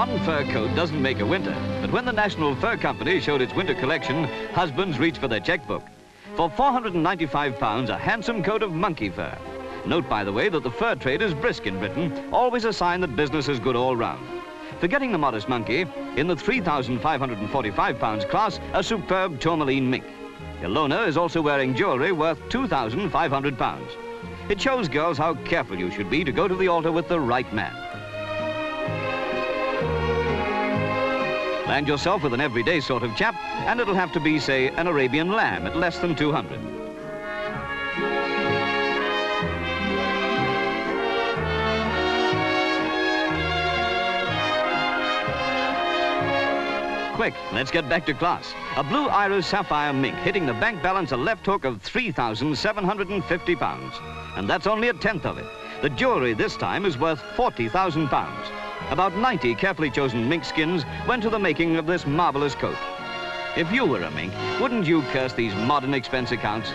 one fur coat doesn't make a winter, but when the National Fur Company showed its winter collection, husbands reached for their checkbook. For 495 pounds, a handsome coat of monkey fur. Note, by the way, that the fur trade is brisk in Britain, always a sign that business is good all round. Forgetting the modest monkey, in the 3,545 pounds class, a superb tourmaline mink. Ilona is also wearing jewellery worth 2,500 pounds. It shows girls how careful you should be to go to the altar with the right man. Land yourself with an everyday sort of chap, and it'll have to be, say, an Arabian lamb at less than 200. Quick, let's get back to class. A blue iris sapphire mink hitting the bank balance a left hook of 3,750 pounds. And that's only a tenth of it. The jewelry this time is worth 40,000 pounds. About 90 carefully chosen mink skins went to the making of this marvelous coat. If you were a mink, wouldn't you curse these modern expense accounts?